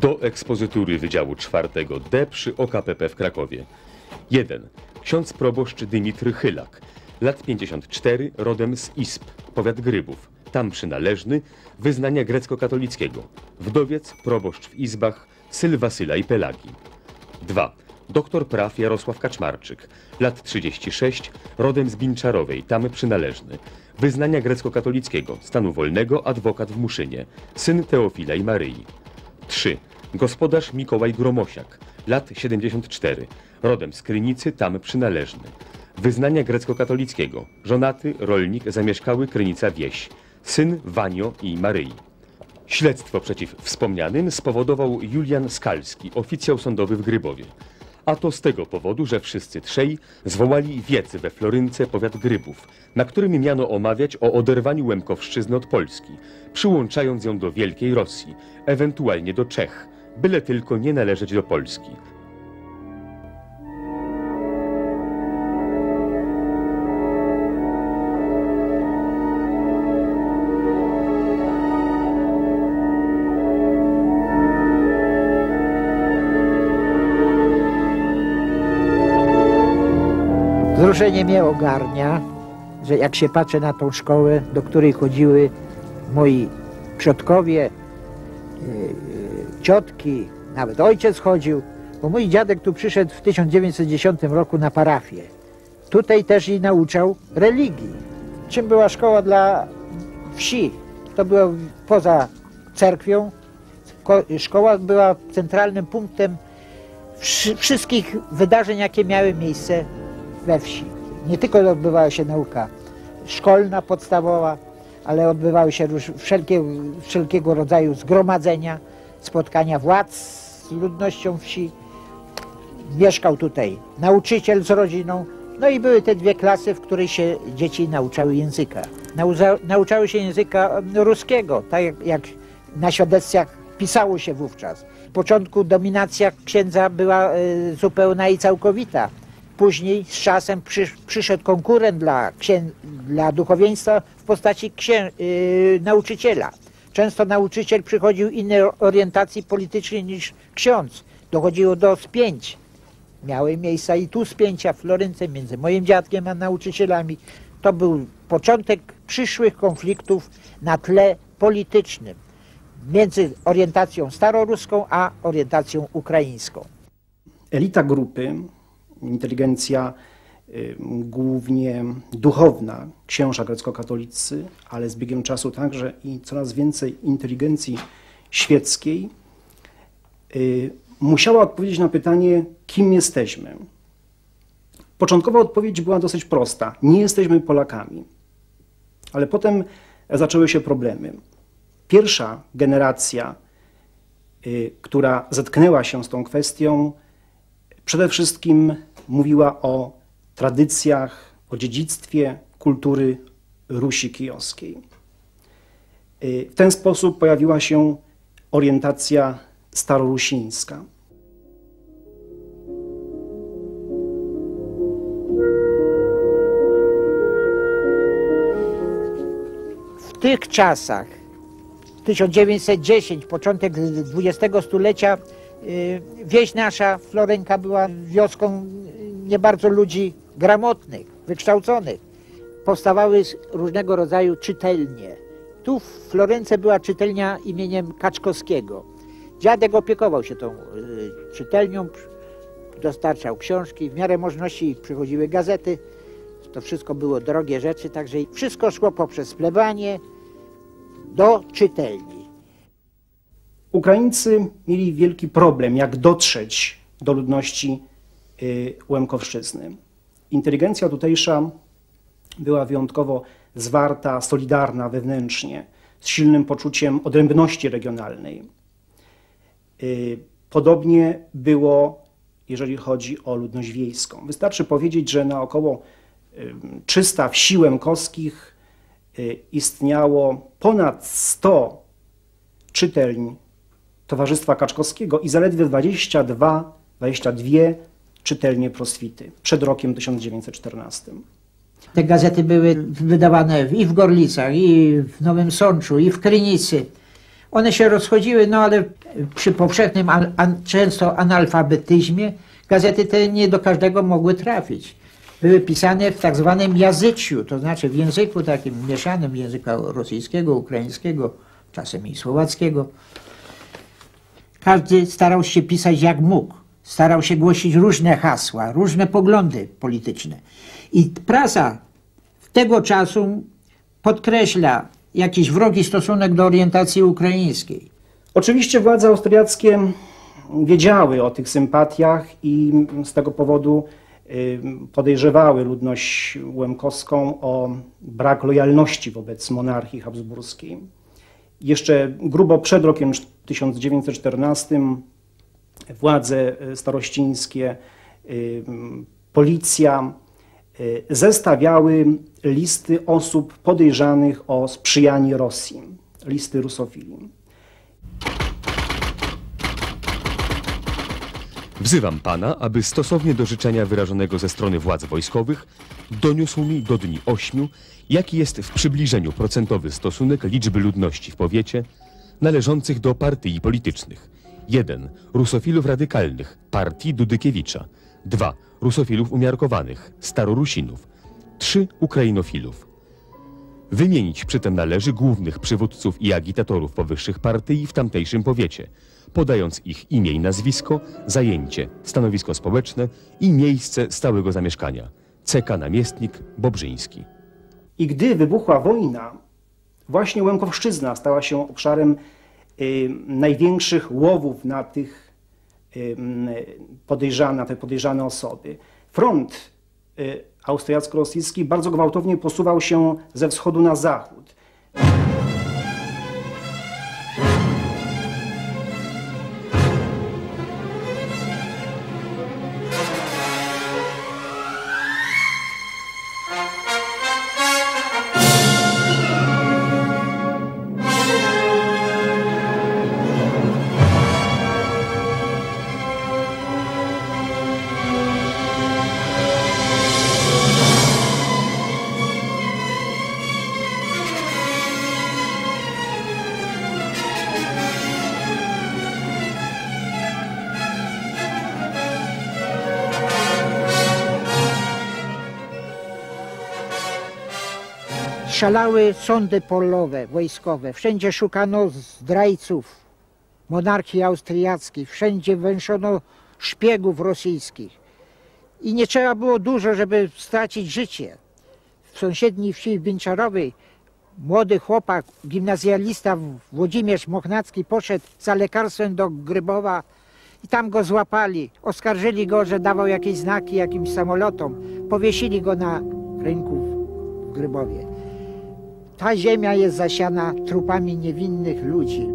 Do ekspozytury Wydziału czwartego D przy OKPP w Krakowie. 1. Ksiądz proboszcz Dymitry Chylak, lat 54, rodem z Isp, powiat Grybów, tam przynależny, wyznania grecko-katolickiego. Wdowiec, proboszcz w Izbach, Syl Wasyla i Pelagi. 2. Doktor praw Jarosław Kaczmarczyk, lat 36, rodem z Binczarowej, tam przynależny. Wyznania grecko-katolickiego, stanu wolnego, adwokat w Muszynie, syn Teofila i Maryi. 3. Gospodarz Mikołaj Gromosiak, lat 74, rodem z Krynicy, tam przynależny. Wyznania grecko-katolickiego, żonaty, rolnik, zamieszkały Krynica Wieś, syn Wanio i Maryi. Śledztwo przeciw wspomnianym spowodował Julian Skalski, oficjał sądowy w Grybowie. A to z tego powodu, że wszyscy trzej zwołali wiec we Florynce, powiat Grybów, na którym miano omawiać o oderwaniu Łemkowszczyzny od Polski, przyłączając ją do Wielkiej Rosji, ewentualnie do Czech, byle tylko nie należeć do Polski. Wzruszenie mnie ogarnia, że jak się patrzę na tą szkołę, do której chodziły moi przodkowie, yy, ciotki, nawet ojciec chodził, bo mój dziadek tu przyszedł w 1910 roku na parafię. Tutaj też i nauczał religii. Czym była szkoła dla wsi? To było poza cerkwią. Ko- Szkoła była centralnym punktem wszy- wszystkich wydarzeń, jakie miały miejsce we wsi. Nie tylko odbywała się nauka szkolna, podstawowa, ale odbywały się wszelkie, wszelkiego rodzaju zgromadzenia, spotkania władz z ludnością wsi. Mieszkał tutaj nauczyciel z rodziną, no i były te dwie klasy, w której się dzieci nauczały języka. Nauza, nauczały się języka ruskiego, tak jak, jak na świadectwach pisało się wówczas. W początku dominacja księdza była y, zupełna i całkowita. Później z czasem przysz, przyszedł konkurent dla, księ, dla duchowieństwa w postaci księ, y, nauczyciela. Często nauczyciel przychodził innej orientacji politycznej niż ksiądz. Dochodziło do spięć. Miały miejsca i tu spięcia w Florynce między moim dziadkiem a nauczycielami. To był początek przyszłych konfliktów na tle politycznym między orientacją staroruską a orientacją ukraińską. elita grupy, inteligencja y, głównie duchowna, księża grecko-katolicy, ale z biegiem czasu także i coraz więcej inteligencji świeckiej, y, musiała odpowiedzieć na pytanie, kim jesteśmy. Początkowa odpowiedź była dosyć prosta: nie jesteśmy Polakami. Ale potem zaczęły się problemy. Pierwsza generacja, y, która zetknęła się z tą kwestią, przede wszystkim mówiła o tradycjach, o dziedzictwie kultury Rusi Kijowskiej. Y, W ten sposób pojawiła się orientacja starorusińska. w tych czasach, 1910, początek XX stulecia, wieś nasza, Florenka, była wioską y, nie bardzo ludzi gramotnych, wykształconych. Powstawały różnego rodzaju czytelnie. Tu w Florence była czytelnia imieniem Kaczkowskiego. Dziadek opiekował się tą y, czytelnią, dostarczał książki, w miarę możliwości przychodziły gazety. To wszystko było drogie rzeczy, także wszystko szło poprzez plebanie do czytelni. Ukraińcy mieli wielki problem, jak dotrzeć do ludności y, Łemkowszczyzny. Inteligencja tutejsza była wyjątkowo zwarta, solidarna wewnętrznie, z silnym poczuciem odrębności regionalnej. Y, Podobnie było, jeżeli chodzi o ludność wiejską. Wystarczy powiedzieć, że na około y, 300 wsi łemkowskich y, istniało ponad 100 czytelń Towarzystwa Kaczkowskiego i zaledwie 22, 22 czytelnie proswity przed rokiem 1914. Te gazety były wydawane i w Gorlicach, i w Nowym Sączu, i w Krynicy. One się rozchodziły, no ale przy powszechnym, często analfabetyzmie gazety te nie do każdego mogły trafić. Były pisane w tak zwanym jazyczu, to znaczy w języku takim mieszanym języka rosyjskiego, ukraińskiego, czasem i słowackiego. Każdy starał się pisać jak mógł. Starał się głosić różne hasła, różne poglądy polityczne. I prasa tego czasu podkreśla jakiś wrogi stosunek do orientacji ukraińskiej. Oczywiście władze austriackie wiedziały o tych sympatiach i z tego powodu y, podejrzewały ludność łemkowską o brak lojalności wobec monarchii habsburskiej. Jeszcze grubo przed rokiem 1914 władze starościńskie, y, policja y, zestawiały listy osób podejrzanych o sprzyjanie Rosji, listy rusofili. Wzywam pana, aby stosownie do życzenia wyrażonego ze strony władz wojskowych doniósł mi do dni ośmiu, jaki jest w przybliżeniu procentowy stosunek liczby ludności w powiecie należących do partii politycznych. 1. Rusofilów radykalnych, partii Dudykiewicza. 2. Rusofilów umiarkowanych, starorusinów. 3. Ukrainofilów. Wymienić przy tym należy głównych przywódców i agitatorów powyższych partii w tamtejszym powiecie, podając ich imię i nazwisko, zajęcie, stanowisko społeczne i miejsce stałego zamieszkania. CK Namiestnik Bobrzyński. I gdy wybuchła wojna, właśnie Łękowszczyzna stała się obszarem y, największych łowów na tych y, podejrzane, te podejrzane osoby. Front y, austriacko-rosyjski bardzo gwałtownie posuwał się ze wschodu na zachód. Szalały sądy polowe, wojskowe. Wszędzie szukano zdrajców monarchii austriackiej. Wszędzie węszono szpiegów rosyjskich. I nie trzeba było dużo, żeby stracić życie. W sąsiedniej wsi Winczarowej młody chłopak, gimnazjalista Włodzimierz Mochnacki poszedł za lekarstwem do Grybowa i tam go złapali. Oskarżyli go, że dawał jakieś znaki jakimś samolotom. Powiesili go na rynku w Grybowie. Ta ziemia jest zasiana trupami niewinnych ludzi.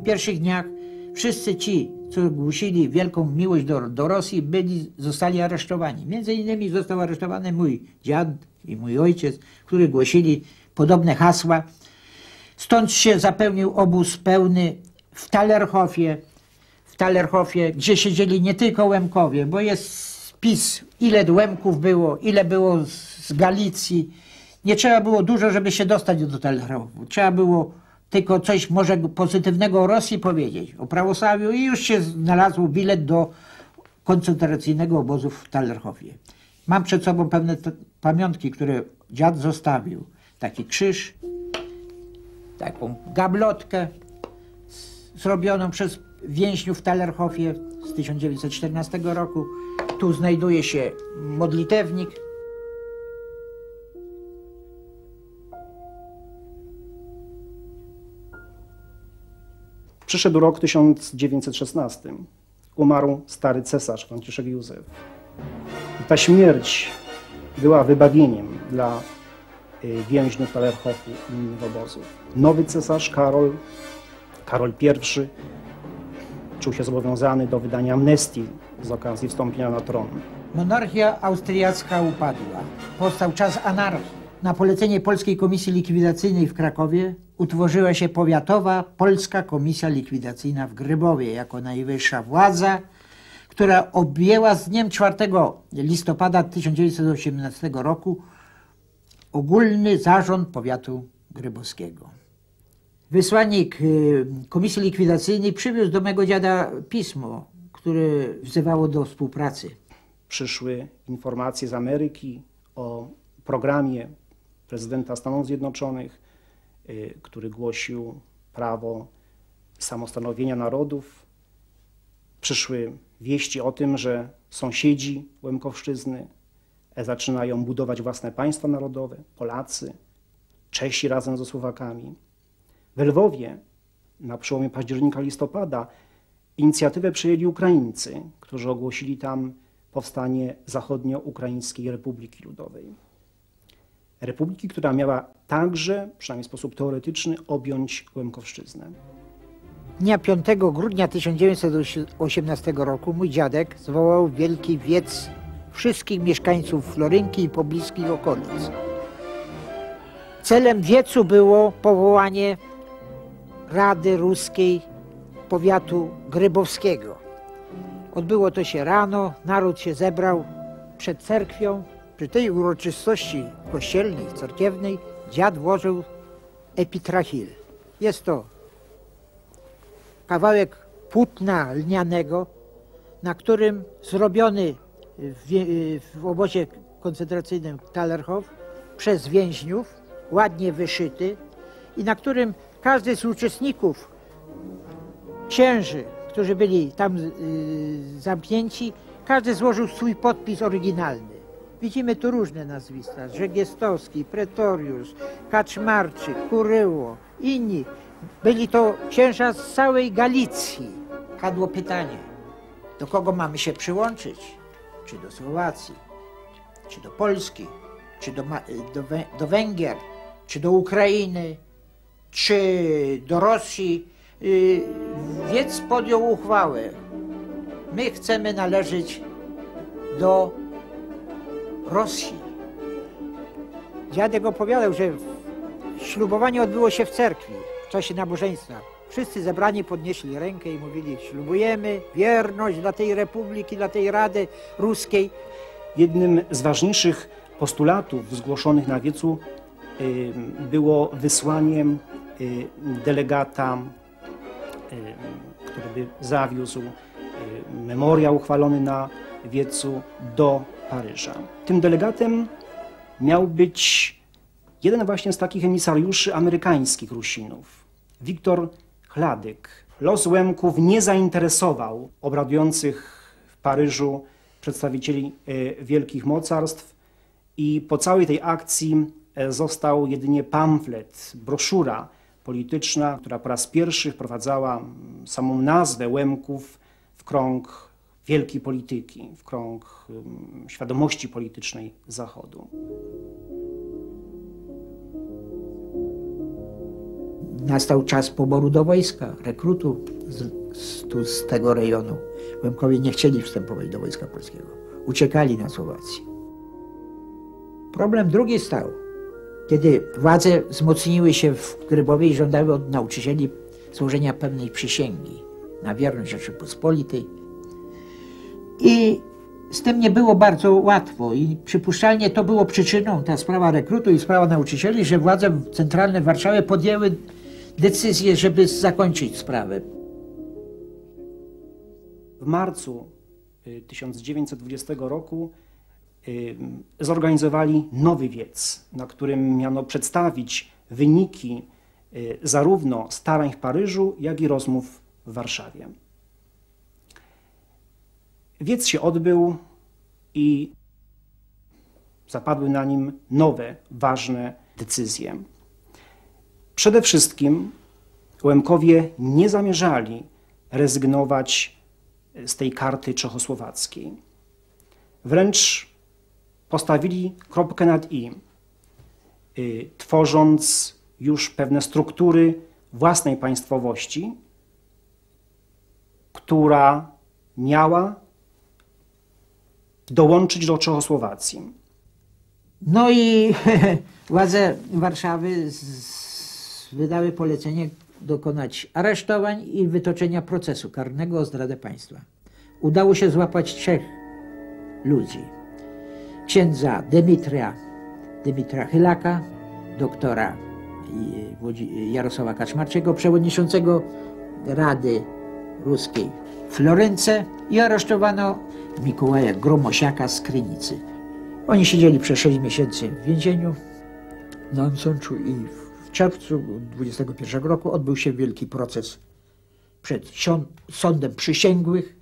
W pierwszych dniach wszyscy ci, co głosili wielką miłość do, do Rosji, byli, zostali aresztowani. Między innymi został aresztowany mój dziad i mój ojciec, którzy głosili podobne hasła. Stąd się zapełnił obóz pełny w Talerhofie, w Talerhofie, gdzie siedzieli nie tylko Łemkowie, bo jest spis, ile Łemków było, ile było z, Galicji. Nie trzeba było dużo, żeby się dostać do Talerhofu. Trzeba było tylko coś może pozytywnego o Rosji powiedzieć, o prawosławiu i już się znalazł bilet do koncentracyjnego obozu w Talerhofie. Mam przed sobą pewne pamiątki, które dziad zostawił. Taki krzyż, taką gablotkę zrobioną przez więźniów w Talerhofie z 1914 roku. Tu znajduje się modlitewnik Przyszedł rok 1916. Umarł stary cesarz Franciszek Józef. Ta śmierć była wybawieniem dla y, więźniów Talerhofu i innych obozów. Nowy cesarz Karol, Karol I czuł się zobowiązany do wydania amnestii z okazji wstąpienia na tron. Monarchia austriacka upadła. Powstał czas anarchii. Na polecenie Polskiej Komisji Likwidacyjnej w Krakowie utworzyła się Powiatowa Polska Komisja Likwidacyjna w Grybowie jako najwyższa władza, która objęła z dniem 4 listopada 1918 roku ogólny zarząd powiatu grybowskiego. Wysłannik y, Komisji Likwidacyjnej przywiózł do mego dziada pismo, które wzywało do współpracy. Przyszły informacje z Ameryki o programie prezydenta Stanów Zjednoczonych, y, który głosił prawo samostanowienia narodów. Przyszły wieści o tym, że sąsiedzi Łemkowszczyzny e, zaczynają budować własne państwa narodowe, Polacy, Czesi razem ze Słowakami. W Lwowie na przełomie października listopada inicjatywę przejęli Ukraińcy, którzy ogłosili tam powstanie Zachodnio-Ukraińskiej Republiki Ludowej. Republiki, która miała także, przynajmniej w sposób teoretyczny, objąć Łemkowszczyznę. Dnia 5 grudnia 1918 roku mój dziadek zwołał wielki wiec wszystkich mieszkańców Florynki i pobliskich okolic. Celem wiecu było powołanie Rady Ruskiej Powiatu Grybowskiego. Odbyło to się rano, naród się zebrał przed cerkwią. Przy tej uroczystości kościelnej, cerkiewnej dziad włożył epitrachil. Jest to kawałek płótna lnianego, na którym zrobiony w, w obozie koncentracyjnym Talerchow przez więźniów, ładnie wyszyty i na którym każdy z uczestników, księży, którzy byli tam y, zamknięci, każdy złożył swój podpis oryginalny. Widzimy tu różne nazwiska, Żegiestowski, Pretoriusz, Kaczmarczyk, Kuryło, inni. Byli to księża z całej Galicji. Padło pytanie, do kogo mamy się przyłączyć? Czy do Słowacji, czy do Polski, czy do, do, do Węgier, czy do Ukrainy, czy do Rosji. Y, Wiec podjął uchwałę. My chcemy należeć do Rosji. Dziadek opowiadał, że ślubowanie odbyło się w cerkwi czasie nabożeństwa. Wszyscy zebrani podnieśli rękę i mówili: Ślubujemy wierność dla tej republiki, dla tej Rady Ruskiej. Jednym z ważniejszych postulatów zgłoszonych na wiecu y, było wysłanie y, delegata, y, który by zawiózł memoriał uchwalony na wiecu do Paryża. Tym delegatem miał być jeden właśnie z takich emisariuszy amerykańskich Rusinów, Wiktor Chladyk. Los Łemków nie zainteresował obradujących w Paryżu przedstawicieli e, wielkich mocarstw i po całej tej akcji e, został jedynie pamflet, broszura polityczna, która po raz pierwszy wprowadzała samą nazwę Łemków w krąg wielkiej polityki, w krąg świadomości politycznej Zachodu. Nastał czas poboru do wojska, rekrutu z, z, tu, z tego rejonu. Łemkowie nie chcieli wstępować do wojska polskiego. Uciekali na Słowację. Problem drugi stał, kiedy władze wzmocniły się w Grybowie i żądały od nauczycieli złożenia pewnej przysięgi na wierność Rzeczypospolitej. I z tym nie było bardzo łatwo i przypuszczalnie to było przyczyną, ta sprawa rekrutu i sprawa nauczycieli, że władze centralne w Warszawie podjęły decyzję, żeby zakończyć sprawę. W marcu y, 1920 roku y, zorganizowali nowy wiec, na którym miano przedstawić wyniki y, zarówno starań w Paryżu, jak i rozmów w Warszawie. Wiec się odbył i zapadły na nim nowe, ważne decyzje. Przede wszystkim Łemkowie nie zamierzali rezygnować z tej karty czechosłowackiej. Wręcz postawili kropkę nad i, y, tworząc już pewne struktury własnej państwowości, która miała dołączyć do Czechosłowacji. No i władze Warszawy z, wydały polecenie dokonać aresztowań i wytoczenia procesu karnego o zdradę państwa. Udało się złapać trzech ludzi. Księdza Dymitra, Dymitra Chylaka, doktora Jarosława Kaczmarczyka, przewodniczącego Rady Ruskiej w Florence i aresztowano Mikołaja Gromosiaka z Krynicy. Oni siedzieli przez 6 miesięcy w więzieniu na Sączu i w czerwcu 21 roku odbył się wielki proces przed sądem przysięgłych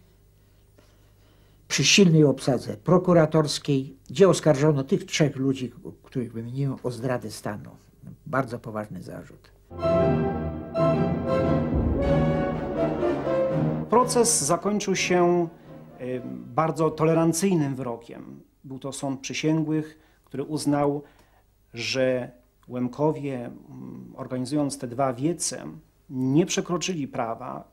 przy silnej obsadze prokuratorskiej, gdzie oskarżono tych trzech ludzi, których wymieniłem, o zdradę stanu. Bardzo poważny zarzut. Proces zakończył się bardzo tolerancyjnym wyrokiem. Był to sąd przysięgłych, który uznał, że Łemkowie, mm, organizując te dwa wiece, nie przekroczyli prawa,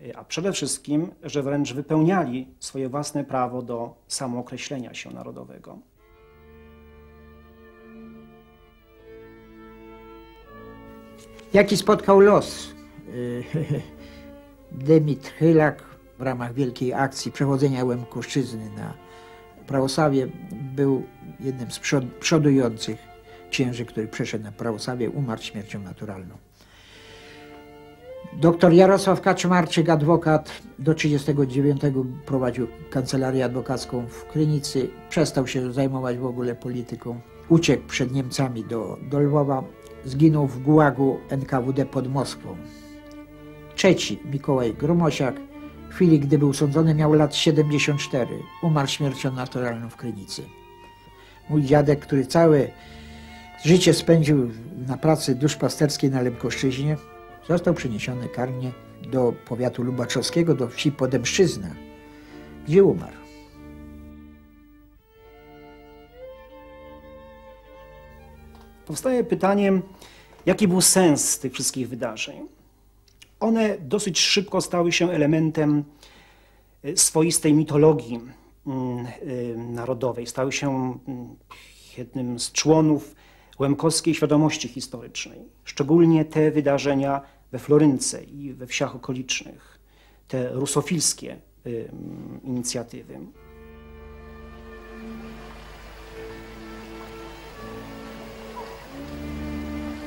y, a przede wszystkim, że wręcz wypełniali swoje własne prawo do samookreślenia się narodowego. Jaki spotkał los y, Dymit Chylak w ramach wielkiej akcji przechodzenia Łemkoszczyzny na prawosławie był jednym z przod, przodujących księży, który przeszedł na prawosławie, umarł śmiercią naturalną. Doktor Jarosław Kaczmarczyk, adwokat, do 1939 prowadził kancelarię adwokacką w Krynicy. Przestał się zajmować w ogóle polityką. Uciekł przed Niemcami do, do Lwowa. Zginął w gułagu NKWD pod Moskwą. Trzeci, Mikołaj Gromosiak, w chwili gdy był sądzony miał lat 74. Umarł śmiercią naturalną w Krynicy. Mój dziadek, który całe życie spędził na pracy duszpasterskiej na Lemkoszczyźnie, został przeniesiony karnie do powiatu lubaczowskiego, do wsi Podemszczyzna, gdzie umarł. Powstaje pytanie, jaki był sens tych wszystkich wydarzeń? One dosyć szybko stały się elementem y, swoistej mitologii mm, y, narodowej, stały się mm, jednym z członów łemkowskiej świadomości historycznej. Szczególnie te wydarzenia we Florynce i we wsiach okolicznych, te rusofilskie y, inicjatywy.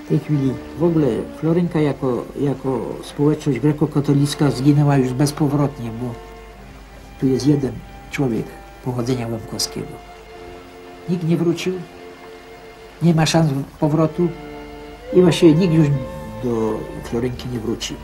W tej chwili w ogóle Florynka jako, jako społeczność grekokatolicka zginęła już bezpowrotnie, bo tu jest jeden człowiek pochodzenia łemkowskiego. Nikt nie wrócił, nie ma szans powrotu i właściwie nikt już do Florynki nie wróci.